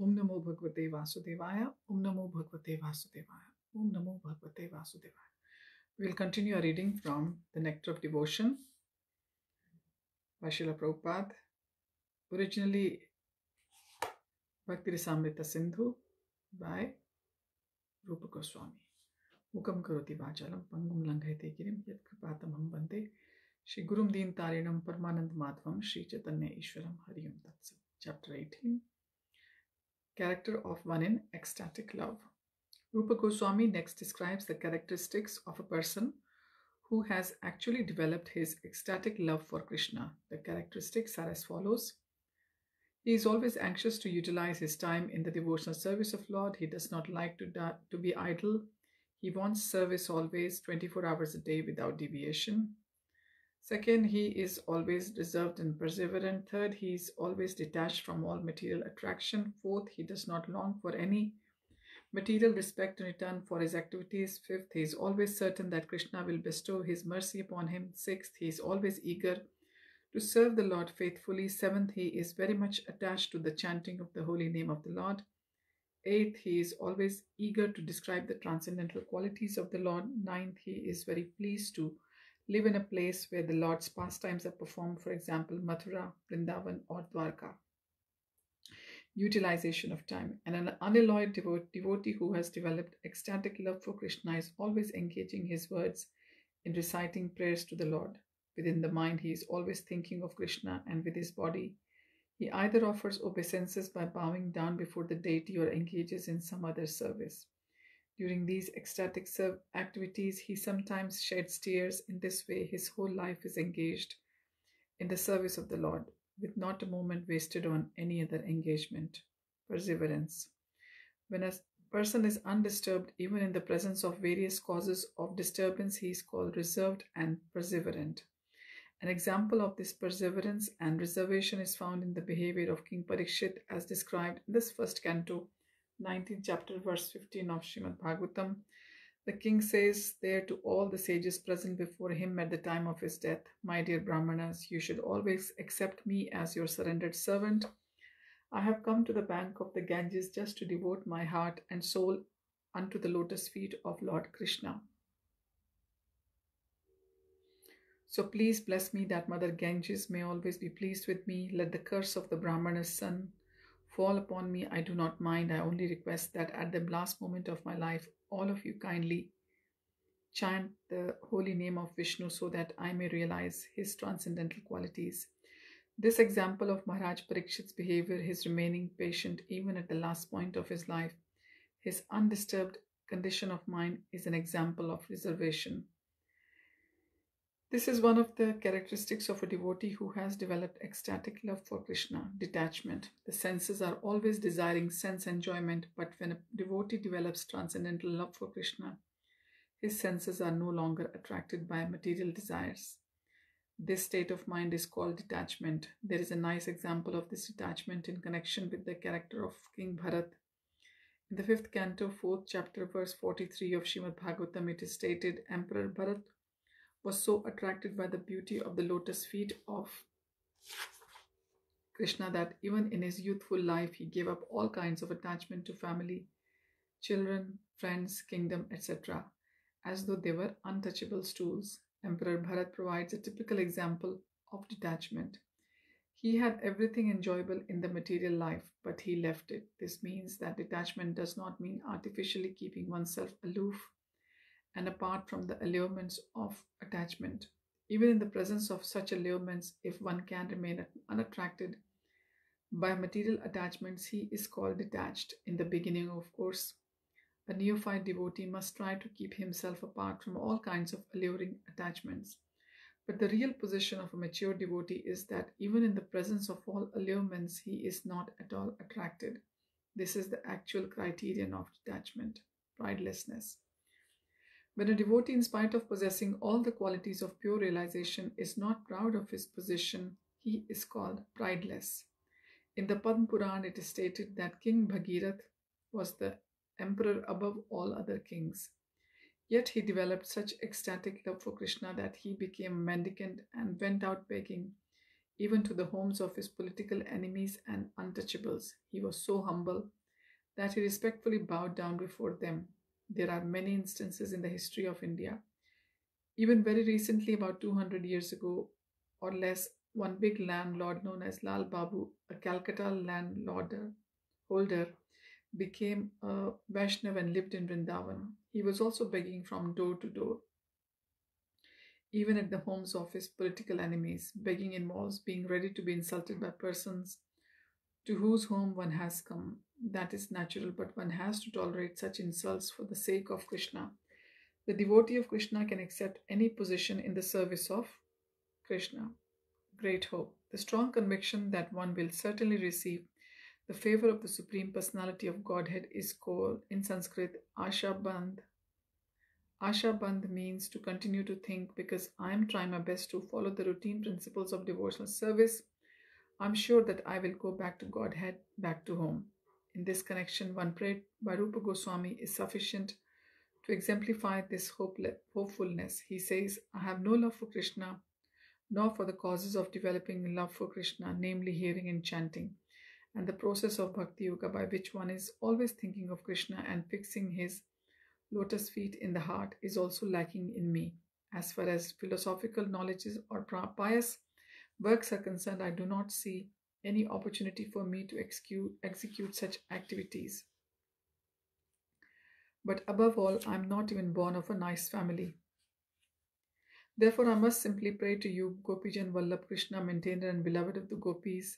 ओम नमो भगवते वासुदेवाय, ओम नमो भगवते वासुदेवाय, ओम नमो भगवते वासुदेवाय। Will continue our reading from the Nectar of Devotion वशिला Prabhupada originally Bhakti सामृत Sindhu bye रूप गोस्वामी मुखम करोति वाचालम पंगुम लंघयते गिरी यद हम बंदे श्री गुरुम दीन तारिणम परमानंद माधवम श्री चैतन्य ईश्वर हरिम तत्सव chapter eighteen Character of one in ecstatic love. Rupa Goswami next describes the characteristics of a person who has actually developed his ecstatic love for Krishna. The characteristics are as follows. He is always anxious to utilize his time in the devotional service of Lord. He does not like to, to be idle. He wants service always, 24 hours a day without deviation. Second, he is always reserved and perseverant. Third, he is always detached from all material attraction. Fourth, he does not long for any material respect in return for his activities. Fifth, he is always certain that Krishna will bestow his mercy upon him. Sixth, he is always eager to serve the Lord faithfully. Seventh, he is very much attached to the chanting of the holy name of the Lord. Eighth, he is always eager to describe the transcendental qualities of the Lord. Ninth, he is very pleased to live in a place where the Lord's pastimes are performed, for example, Mathura, Vrindavan, or Dwarka. Utilization of time. And an unalloyed devo- devotee who has developed ecstatic love for Krishna is always engaging his words in reciting prayers to the Lord. Within the mind, he is always thinking of Krishna, and with his body, he either offers obeisances by bowing down before the deity or engages in some other service. During these ecstatic activities, he sometimes sheds tears. In this way, his whole life is engaged in the service of the Lord, with not a moment wasted on any other engagement. Perseverance. When a person is undisturbed, even in the presence of various causes of disturbance, he is called reserved and perseverant. An example of this perseverance and reservation is found in the behavior of King Parikshit as described in this first canto 19th chapter, verse 15 of Srimad Bhagavatam. The king says there to all the sages present before him at the time of his death, My dear Brahmanas, you should always accept me as your surrendered servant. I have come to the bank of the Ganges just to devote my heart and soul unto the lotus feet of Lord Krishna. So please bless me that Mother Ganges may always be pleased with me. Let the curse of the Brahmana's son fall upon me. I do not mind. I only request that at the last moment of my life, all of you kindly chant the holy name of Vishnu so that I may realize his transcendental qualities. This example of Maharaj Parikshit's behavior, his remaining patient even at the last point of his life, his undisturbed condition of mind is an example of reservation. This is one of the characteristics of a devotee who has developed ecstatic love for Krishna, detachment. The senses are always desiring sense enjoyment, but when a devotee develops transcendental love for Krishna, his senses are no longer attracted by material desires. This state of mind is called detachment. There is a nice example of this detachment in connection with the character of King Bharat. In the fifth canto, fourth chapter, verse 43 of Srimad Bhagavatam, it is stated Emperor Bharat was so attracted by the beauty of the lotus feet of Krishna that even in his youthful life he gave up all kinds of attachment to family, children, friends, kingdom, etc., as though they were untouchable stools. Emperor Bharat provides a typical example of detachment. He had everything enjoyable in the material life, but he left it. This means that detachment does not mean artificially keeping oneself aloof and apart from the allurements of attachment. Even in the presence of such allurements, if one can remain unattracted by material attachments, he is called detached. In the beginning, of course, a neophyte devotee must try to keep himself apart from all kinds of alluring attachments. But the real position of a mature devotee is that even in the presence of all allurements, he is not at all attracted. This is the actual criterion of detachment, pridelessness. When a devotee, in spite of possessing all the qualities of pure realization, is not proud of his position, he is called prideless. In the Padma Puran, it is stated that King Bhagirath was the emperor above all other kings. Yet he developed such ecstatic love for Krishna that he became mendicant and went out begging, even to the homes of his political enemies and untouchables. He was so humble that he respectfully bowed down before them. There are many instances in the history of India. Even very recently, about 200 years ago or less, one big landlord known as Lal Babu, a Calcutta landlord holder, became a Vaishnav and lived in Vrindavan. He was also begging from door to door, even at the homes of his political enemies. Begging involves being ready to be insulted by persons to whose home one has come. That is natural, but one has to tolerate such insults for the sake of Krishna. The devotee of Krishna can accept any position in the service of Krishna. Great hope. The strong conviction that one will certainly receive the favor of the Supreme Personality of Godhead is called in Sanskrit Asha Bandh. Asha Bandh means to continue to think because I am trying my best to follow the routine principles of devotional service. I'm sure that I will go back to Godhead, back to home. In this connection, one prayed by Rupa Goswami is sufficient to exemplify this hopefulness. He says, I have no love for Krishna, nor for the causes of developing love for Krishna, namely hearing and chanting and the process of bhakti yoga by which one is always thinking of Krishna and fixing his lotus feet in the heart is also lacking in me. As far as philosophical knowledges or pious works are concerned, I do not see any opportunity for me to execute, execute such activities. But above all, I am not even born of a nice family. Therefore, I must simply pray to you, Gopijan Vallabh Krishna, maintainer and beloved of the gopis,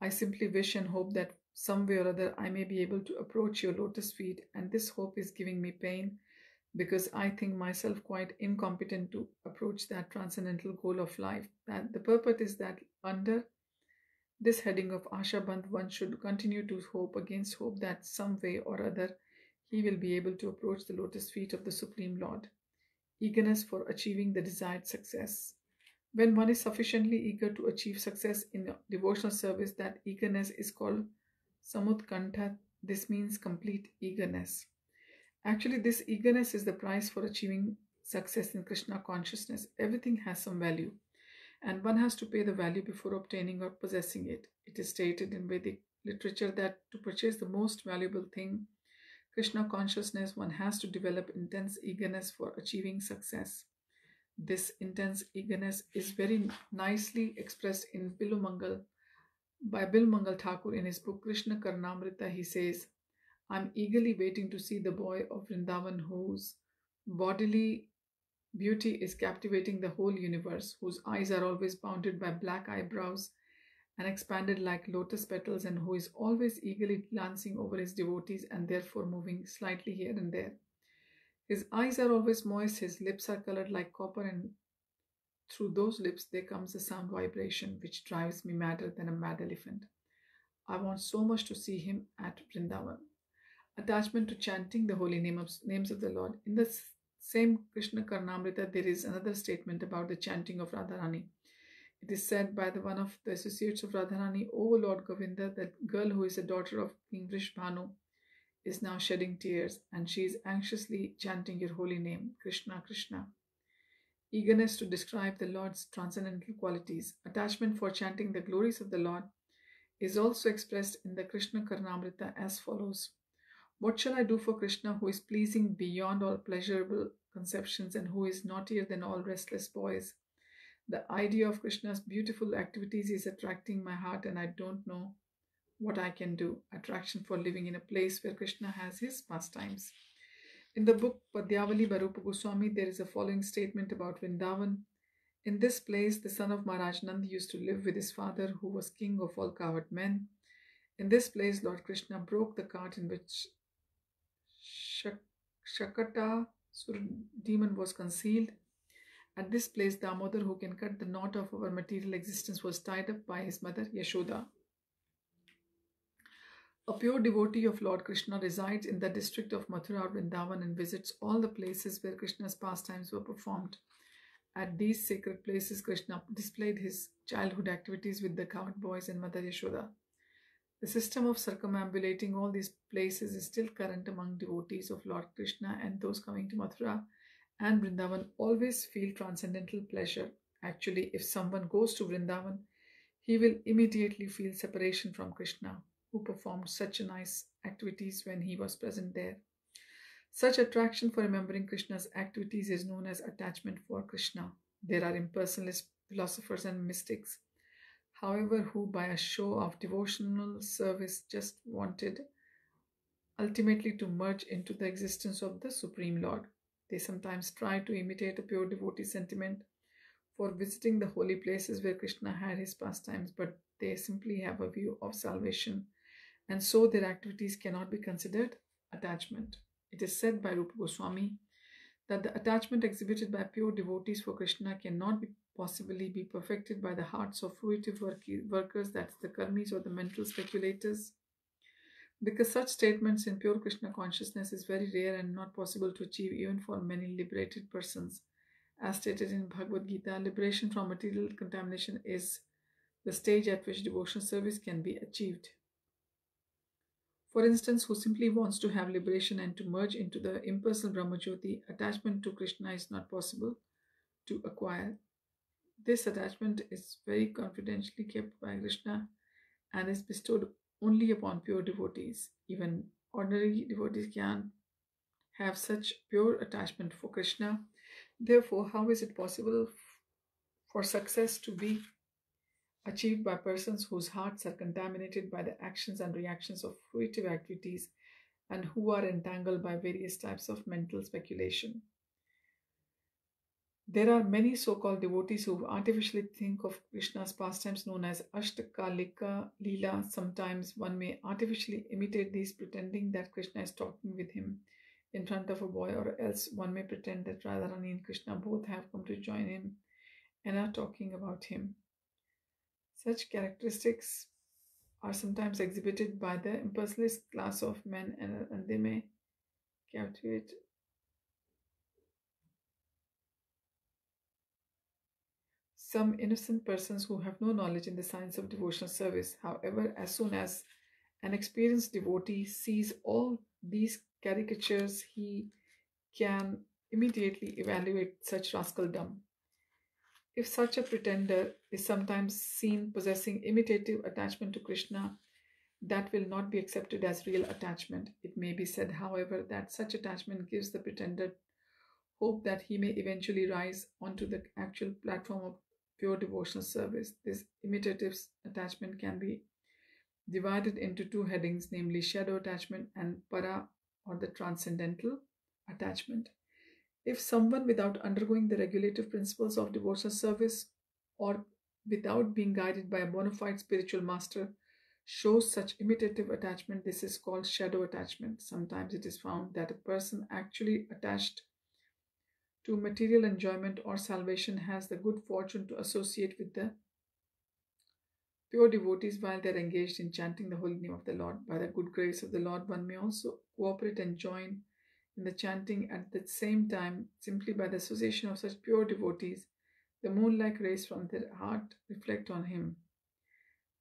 I simply wish and hope that some way or other I may be able to approach your lotus feet, and this hope is giving me pain because I think myself quite incompetent to approach that transcendental goal of life. That the purpose is that under this heading of Asha Bandh, one should continue to hope against hope that some way or other he will be able to approach the lotus feet of the Supreme Lord. Eagerness for achieving the desired success. When one is sufficiently eager to achieve success in devotional service, that eagerness is called samutkantha. This means complete eagerness. Actually, this eagerness is the price for achieving success in Krishna consciousness. Everything has some value, and one has to pay the value before obtaining or possessing it. It is stated in Vedic literature that to purchase the most valuable thing, Krishna consciousness, one has to develop intense eagerness for achieving success. This intense eagerness is very nicely expressed in Bilumangal by Bilmangal Thakur in his book Krishna Karnamrita. He says, I'm eagerly waiting to see the boy of Vrindavan whose bodily beauty is captivating the whole universe, whose eyes are always bounded by black eyebrows and expanded like lotus petals, and who is always eagerly glancing over his devotees and therefore moving slightly here and there. His eyes are always moist, his lips are colored like copper, and through those lips there comes a sound vibration which drives me madder than a mad elephant. I want so much to see him at Vrindavan. Attachment to chanting the holy name of, names of the Lord. In the same Krishna Karnamrita, there is another statement about the chanting of Radharani. It is said by the one of the associates of Radharani, O Lord Govinda, that girl who is the daughter of King Vrishbhanu, is now shedding tears and she is anxiously chanting your holy name, Krishna, Krishna. Eagerness to describe the Lord's transcendental qualities, attachment for chanting the glories of the Lord, is also expressed in the Krishna Karnamrita as follows What shall I do for Krishna who is pleasing beyond all pleasurable conceptions and who is naughtier than all restless boys? The idea of Krishna's beautiful activities is attracting my heart, and I don't know what I can do, attraction for living in a place where Krishna has his pastimes. In the book Padyavali by Rupa Goswami, there is a following statement about Vrindavan. In this place, the son of Maharaj Nand used to live with his father, who was king of all coward men. In this place, Lord Krishna broke the cart in which Shakata demon was concealed. At this place, Damodar, who can cut the knot of our material existence, was tied up by his mother Yashoda. A pure devotee of Lord Krishna resides in the district of Mathura or Vrindavan and visits all the places where Krishna's pastimes were performed. At these sacred places, Krishna displayed his childhood activities with the coward boys and Mother Yashoda. The system of circumambulating all these places is still current among devotees of Lord Krishna, and those coming to Mathura and Vrindavan always feel transcendental pleasure. Actually, if someone goes to Vrindavan, he will immediately feel separation from Krishna, who performed such nice activities when he was present there. Such attraction for remembering Krishna's activities is known as attachment for Krishna. There are impersonalist philosophers and mystics, however, who by a show of devotional service just wanted ultimately to merge into the existence of the Supreme Lord. They sometimes try to imitate a pure devotee sentiment for visiting the holy places where Krishna had his pastimes, but they simply have a view of salvation, and so their activities cannot be considered attachment. It is said by Rupa Goswami that the attachment exhibited by pure devotees for Krishna cannot be possibly be perfected by the hearts of fruitive work- workers, that's the karmis or the mental speculators, because such statements in pure Krishna consciousness is very rare and not possible to achieve even for many liberated persons. As stated in Bhagavad Gita, liberation from material contamination is the stage at which devotional service can be achieved. For instance, who simply wants to have liberation and to merge into the impersonal Brahmajyoti, attachment to Krishna is not possible to acquire. This attachment is very confidentially kept by Krishna and is bestowed only upon pure devotees. Even ordinary devotees can have such pure attachment for Krishna. Therefore, how is it possible for success to be achieved by persons whose hearts are contaminated by the actions and reactions of fruitive activities and who are entangled by various types of mental speculation? There are many so called devotees who artificially think of Krishna's pastimes known as Ashtakalika Leela. Sometimes one may artificially imitate these, pretending that Krishna is talking with him in front of a boy, or else one may pretend that Radharani and Krishna both have come to join him and are talking about him. Such characteristics are sometimes exhibited by the impersonalist class of men and, and they may captivate some innocent persons who have no knowledge in the science of devotional service. However, as soon as an experienced devotee sees all these caricatures, he can immediately evaluate such rascaldom. If such a pretender is sometimes seen possessing imitative attachment to Krishna, that will not be accepted as real attachment. It may be said, however, that such attachment gives the pretender hope that he may eventually rise onto the actual platform of pure devotional service. This imitative attachment can be divided into two headings, namely shadow attachment and para or the transcendental attachment. If someone, without undergoing the regulative principles of devotional service or without being guided by a bona fide spiritual master, shows such imitative attachment, this is called shadow attachment. Sometimes it is found that a person actually attached to material enjoyment or salvation has the good fortune to associate with the pure devotees while they are engaged in chanting the holy name of the Lord. By the good grace of the Lord, one may also cooperate and join in the chanting at the same time simply by the association of such pure devotees. The moon-like rays from their heart reflect on him,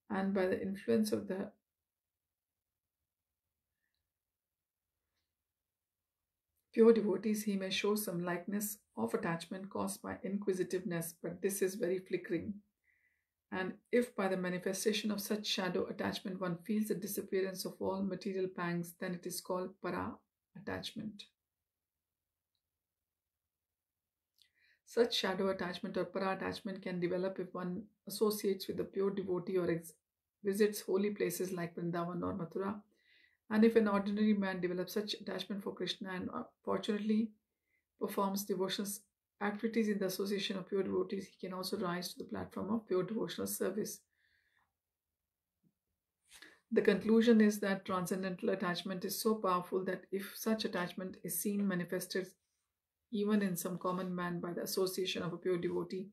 and by the influence of the pure devotees, he may show some likeness of attachment caused by inquisitiveness, but this is very flickering. And if by the manifestation of such shadow attachment one feels the disappearance of all material pangs, then it is called para attachment. Such shadow attachment or para attachment can develop if one associates with a pure devotee or visits holy places like Vrindavan or Mathura. And if an ordinary man develops such attachment for Krishna and uh, fortunately performs devotional activities in the association of pure devotees, he can also rise to the platform of pure devotional service. The conclusion is that transcendental attachment is so powerful that if such attachment is seen manifested even in some common man by the association of a pure devotee,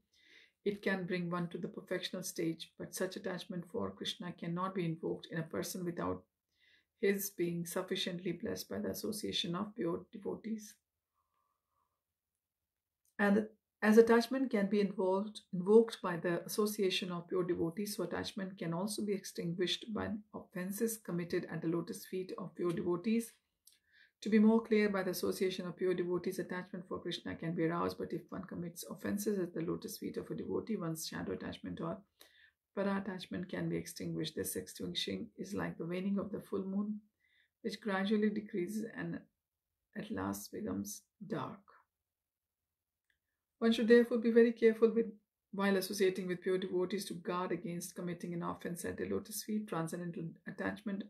it can bring one to the perfectional stage. But such attachment for Krishna cannot be invoked in a person without his being sufficiently blessed by the association of pure devotees. And as attachment can be involved, invoked by the association of pure devotees, so attachment can also be extinguished by offenses committed at the lotus feet of pure devotees. To be more clear, by the association of pure devotees, attachment for Krishna can be aroused, but if one commits offenses at the lotus feet of a devotee, one's shadow attachment or para attachment can be extinguished. This extinguishing is like the waning of the full moon, which gradually decreases and at last becomes dark. One should therefore be very careful with while associating with pure devotees to guard against committing an offense at the lotus feet, transcendental attachment,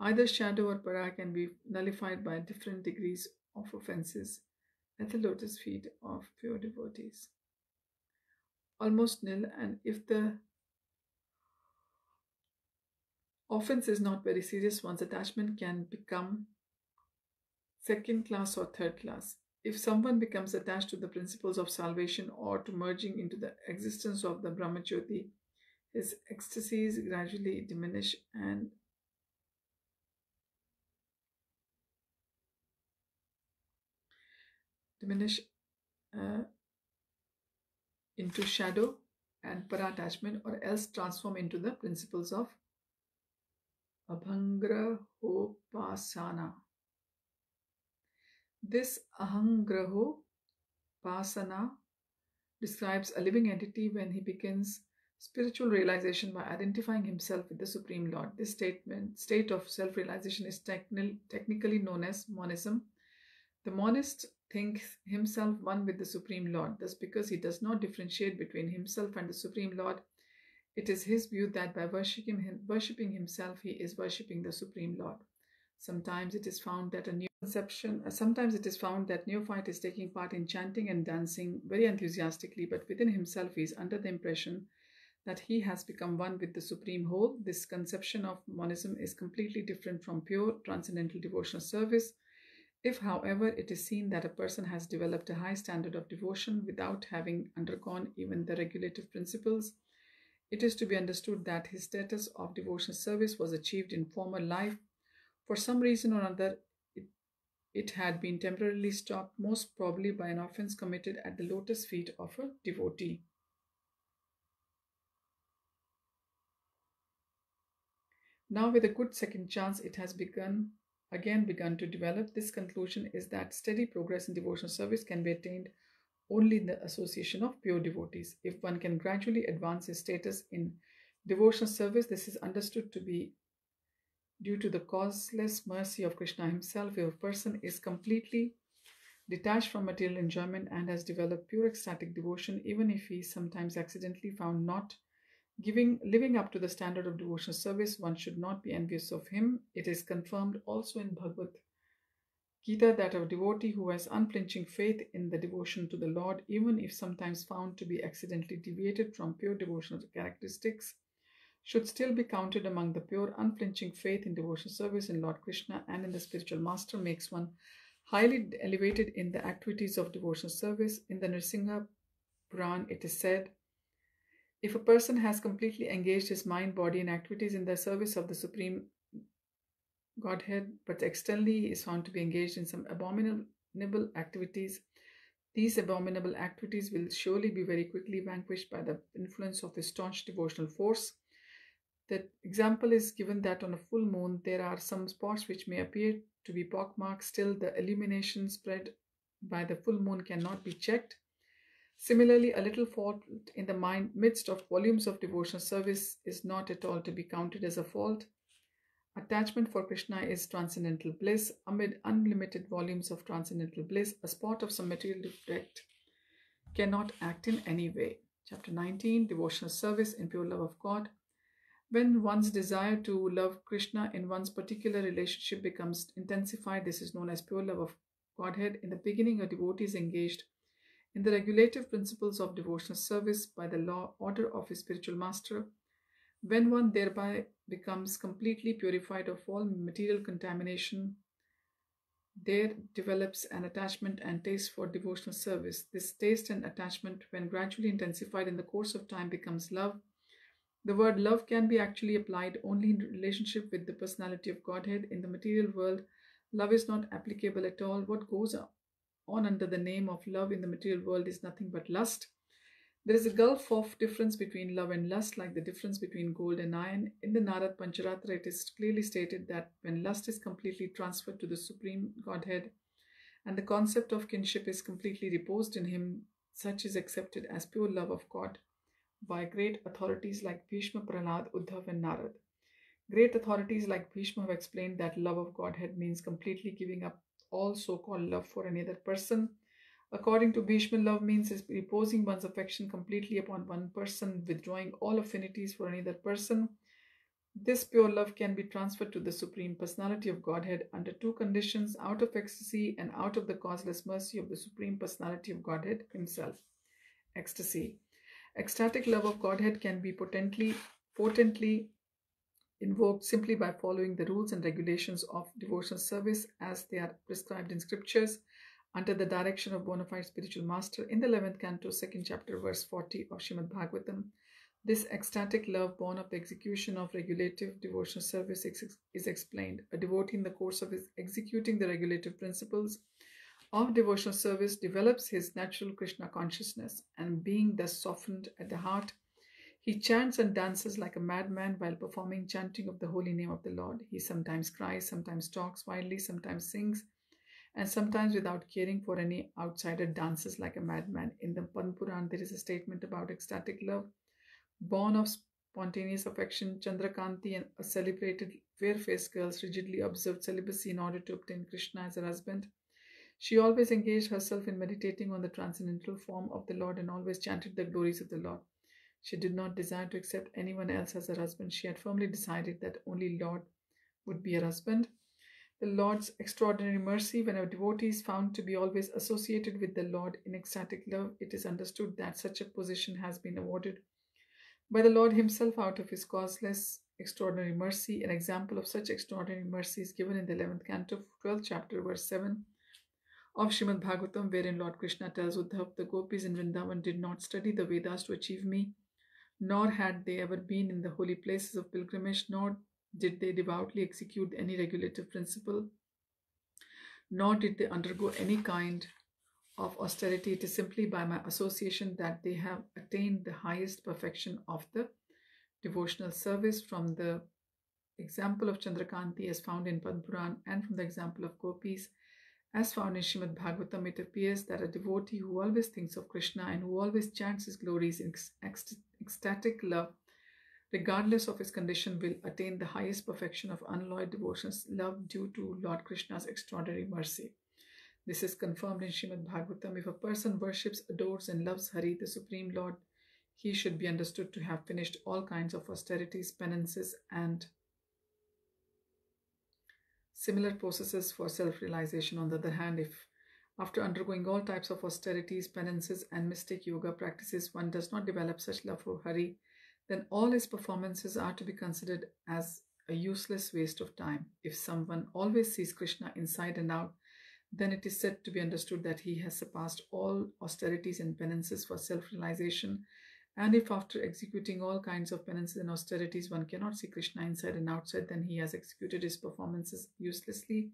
either shadow or para can be nullified by different degrees of offenses at the lotus feet of pure devotees. Almost nil, and if the offense is not very serious, one's attachment can become second class or third class. If someone becomes attached to the principles of salvation or to merging into the existence of the Brahmajyoti, his ecstasies gradually diminish and diminish uh, into shadow and para attachment or else transform into the principles of ahangrahopasana. This ahangraho pasana describes a living entity when he begins spiritual realization by identifying himself with the Supreme Lord. This statement, state of self-realization is techni- technically known as monism. The monist thinks himself one with the Supreme Lord. Thus, because he does not differentiate between himself and the Supreme Lord, it is his view that by worshipping, him, worshipping himself, he is worshipping the Supreme Lord. Sometimes it is found that a new conception, uh, sometimes it is found that neophyte is taking part in chanting and dancing very enthusiastically, but within himself he is under the impression that he has become one with the Supreme Whole. This conception of monism is completely different from pure transcendental devotional service if, however, it is seen that a person has developed a high standard of devotion without having undergone even the regulative principles, it is to be understood that his status of devotional service was achieved in former life. For some reason or other, it, it had been temporarily stopped, most probably by an offense committed at the lotus feet of a devotee. Now, with a good second chance, it has begun again begun to develop, this conclusion is that steady progress in devotional service can be attained only in the association of pure devotees. If one can gradually advance his status in devotional service, this is understood to be due to the causeless mercy of Krishna himself. If a person is completely detached from material enjoyment and has developed pure ecstatic devotion, even if he is sometimes accidentally found not Giving, living up to the standard of devotional service, one should not be envious of him. It is confirmed also in Bhagavad Gita that a devotee who has unflinching faith in the devotion to the Lord, even if sometimes found to be accidentally deviated from pure devotional characteristics, should still be counted among the pure, unflinching faith in devotional service in Lord Krishna and in the spiritual master, makes one highly elevated in the activities of devotional service. In the Nrsimha Puran, it is said, if a person has completely engaged his mind, body, and activities in the service of the Supreme Godhead, but externally is found to be engaged in some abominable activities, these abominable activities will surely be very quickly vanquished by the influence of the staunch devotional force. The example is given that on a full moon there are some spots which may appear to be pockmarks, still the illumination spread by the full moon cannot be checked Similarly, a little fault in the mind midst of volumes of devotional service is not at all to be counted as a fault. Attachment for Krishna is transcendental bliss. Amid unlimited volumes of transcendental bliss, a spot of some material defect cannot act in any way. Chapter 19 Devotional Service in Pure Love of God. When one's desire to love Krishna in one's particular relationship becomes intensified, this is known as pure love of Godhead. In the beginning, a devotee is engaged in the regulative principles of devotional service by the law order of his spiritual master, when one thereby becomes completely purified of all material contamination, there develops an attachment and taste for devotional service. This taste and attachment, when gradually intensified in the course of time, becomes love. The word love can be actually applied only in relationship with the personality of Godhead. In the material world, love is not applicable at all. What goes on under the name of love in the material world is nothing but lust. There is a gulf of difference between love and lust, like the difference between gold and iron. In the Narad Pancharatra, it is clearly stated that when lust is completely transferred to the Supreme Godhead and the concept of kinship is completely reposed in Him, such is accepted as pure love of God. By great authorities like Bhishma, Prahlad, Uddhav, and Narad. Great authorities like Bhishma have explained that love of Godhead means completely giving up all so called love for any other person. According to Bhishma, love means is reposing one's affection completely upon one person, withdrawing all affinities for any other person. This pure love can be transferred to the Supreme Personality of Godhead under two conditions out of ecstasy and out of the causeless mercy of the Supreme Personality of Godhead Himself. Ecstasy. Ecstatic love of Godhead can be potently, potently invoked simply by following the rules and regulations of devotional service as they are prescribed in scriptures under the direction of bona fide spiritual master in the 11th canto, 2nd chapter, verse 40 of Shrimad Bhagavatam. This ecstatic love born of the execution of regulative devotional service is explained. A devotee in the course of his executing the regulative principles of devotional service develops his natural Krishna consciousness and being thus softened at the heart he chants and dances like a madman while performing chanting of the holy name of the Lord. He sometimes cries, sometimes talks wildly, sometimes sings, and sometimes without caring for any outsider dances like a madman. In the Padma there is a statement about ecstatic love, born of spontaneous affection. Chandrakanti, and a celebrated fair-faced girl, rigidly observed celibacy in order to obtain Krishna as her husband. She always engaged herself in meditating on the transcendental form of the Lord and always chanted the glories of the Lord. She did not desire to accept anyone else as her husband. She had firmly decided that only Lord would be her husband. The Lord's extraordinary mercy, when a devotee is found to be always associated with the Lord in ecstatic love, it is understood that such a position has been awarded by the Lord Himself out of His causeless extraordinary mercy. An example of such extraordinary mercy is given in the 11th canto, 12th chapter, verse 7 of Shrimad Bhagavatam, wherein Lord Krishna tells Uddhav, The gopis in Vrindavan did not study the Vedas to achieve me nor had they ever been in the holy places of pilgrimage, nor did they devoutly execute any regulative principle, nor did they undergo any kind of austerity. It is simply by my association that they have attained the highest perfection of the devotional service from the example of Chandrakanti as found in Padma and from the example of gopis as found in Shrimad Bhagavatam, it appears that a devotee who always thinks of Krishna and who always chants his glories in ecstatic love, regardless of his condition, will attain the highest perfection of unalloyed devotions, love due to Lord Krishna's extraordinary mercy. This is confirmed in Shrimad Bhagavatam. If a person worships, adores, and loves Hari, the Supreme Lord, he should be understood to have finished all kinds of austerities, penances, and Similar processes for self realization, on the other hand, if after undergoing all types of austerities, penances, and mystic yoga practices, one does not develop such love for Hari, then all his performances are to be considered as a useless waste of time. If someone always sees Krishna inside and out, then it is said to be understood that he has surpassed all austerities and penances for self realization and if after executing all kinds of penances and austerities one cannot see Krishna inside and outside, then he has executed his performances uselessly.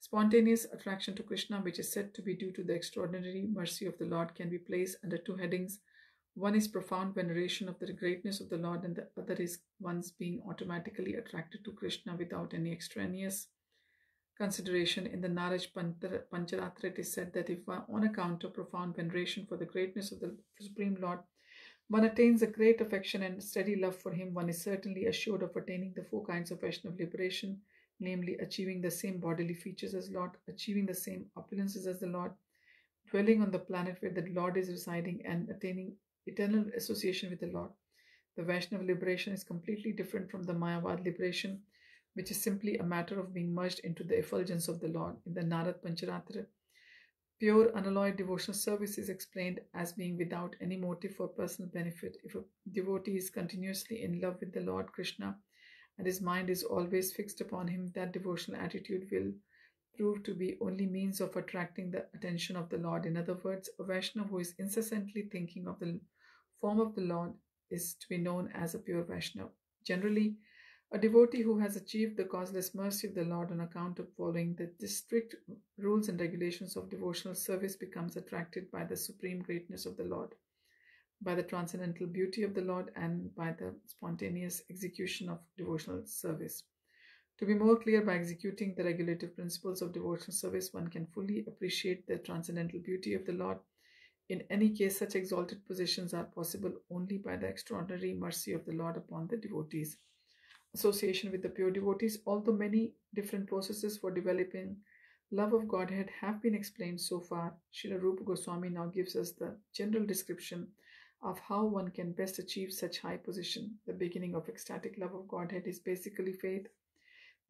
Spontaneous attraction to Krishna, which is said to be due to the extraordinary mercy of the Lord, can be placed under two headings. One is profound veneration of the greatness of the Lord, and the other is one's being automatically attracted to Krishna without any extraneous consideration. In the Narad Pancharatra, it is said that if on account of profound veneration for the greatness of the Supreme Lord, one attains a great affection and steady love for him, one is certainly assured of attaining the four kinds of Vaishnava liberation, namely achieving the same bodily features as the Lord, achieving the same opulences as the Lord, dwelling on the planet where the Lord is residing, and attaining eternal association with the Lord. The Vaishnava liberation is completely different from the Mayavad liberation, which is simply a matter of being merged into the effulgence of the Lord. In the Narad Pancharatra, Pure unalloyed devotional service is explained as being without any motive for personal benefit. If a devotee is continuously in love with the Lord Krishna and his mind is always fixed upon him, that devotional attitude will prove to be only means of attracting the attention of the Lord. In other words, a Vaishnava who is incessantly thinking of the form of the Lord is to be known as a pure Vaishnava. Generally, a devotee who has achieved the causeless mercy of the Lord on account of following the strict rules and regulations of devotional service becomes attracted by the supreme greatness of the Lord, by the transcendental beauty of the Lord, and by the spontaneous execution of devotional service. To be more clear, by executing the regulative principles of devotional service, one can fully appreciate the transcendental beauty of the Lord In any case, such exalted positions are possible only by the extraordinary mercy of the Lord upon the devotees. Association with the pure devotees, although many different processes for developing love of Godhead have been explained so far, Srila Rupa Goswami now gives us the general description of how one can best achieve such high position. The beginning of ecstatic love of Godhead is basically faith.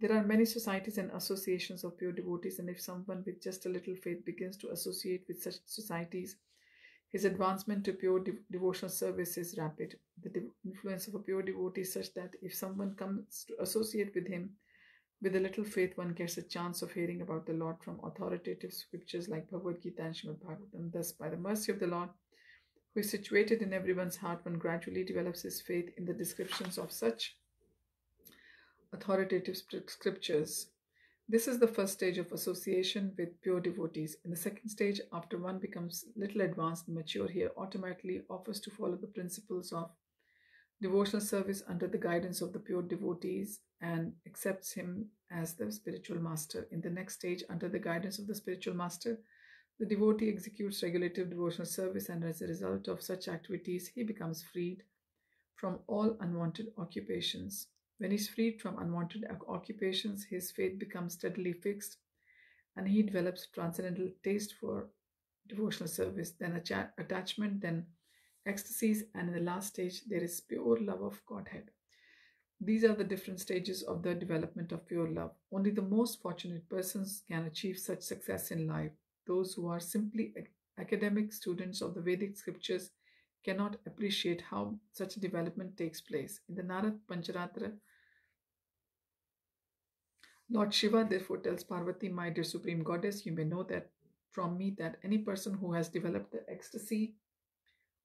There are many societies and associations of pure devotees, and if someone with just a little faith begins to associate with such societies, his advancement to pure de- devotional service is rapid. The de- influence of a pure devotee is such that if someone comes to associate with him with a little faith, one gets a chance of hearing about the Lord from authoritative scriptures like Bhagavad Gita and Srimad Bhagavatam. Thus, by the mercy of the Lord, who is situated in everyone's heart, one gradually develops his faith in the descriptions of such authoritative scriptures. This is the first stage of association with pure devotees. In the second stage, after one becomes little advanced and mature, he automatically offers to follow the principles of devotional service under the guidance of the pure devotees and accepts him as the spiritual master. In the next stage, under the guidance of the spiritual master, the devotee executes regulative devotional service, and as a result of such activities, he becomes freed from all unwanted occupations. When he is freed from unwanted occupations, his faith becomes steadily fixed and he develops transcendental taste for devotional service, then attachment, then ecstasies, and in the last stage, there is pure love of Godhead. These are the different stages of the development of pure love. Only the most fortunate persons can achieve such success in life. Those who are simply academic students of the Vedic scriptures cannot appreciate how such a development takes place. In the Narad Pancharatra, Lord Shiva therefore tells Parvati, My dear Supreme Goddess, you may know that from me that any person who has developed the ecstasy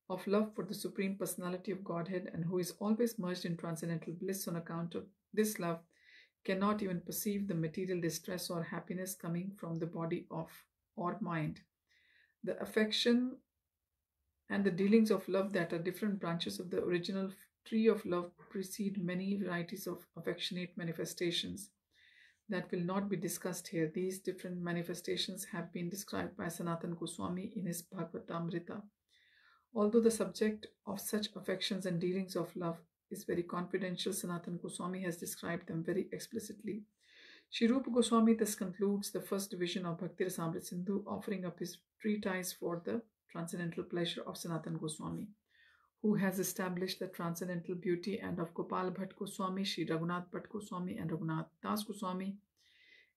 of love for the Supreme Personality of Godhead and who is always merged in transcendental bliss on account of this love cannot even perceive the material distress or happiness coming from the body of or mind. The affection and the dealings of love that are different branches of the original tree of love precede many varieties of affectionate manifestations that will not be discussed here. These different manifestations have been described by Sanatan Goswami in his Bhagavatamrita. Although the subject of such affections and dealings of love is very confidential, Sanatan Goswami has described them very explicitly. Shri Rupa Goswami thus concludes the first division of Bhakti Rasamrita Sindhu, offering up his treatise for the transcendental pleasure of Sanatan Goswami, who has established the transcendental beauty, and of Gopal Bhatt Goswami, Shri Raghunath Bhatt Goswami, and Raghunath Das Goswami,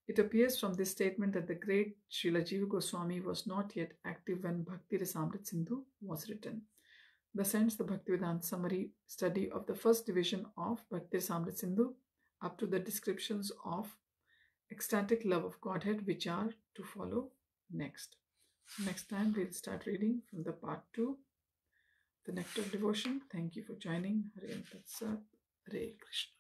it appears from this statement that the great Srila Jiva Goswami was not yet active when Bhakti Rasamrit Sindhu was written. Thus ends the Bhaktivedanta summary study of the first division of Bhakti Rasamrit Sindhu up to the descriptions of ecstatic love of Godhead, which are to follow next. Next time we'll start reading from the part 2, the Nectar of Devotion. Thank you for joining. Hare Tatsat. Hare Krishna.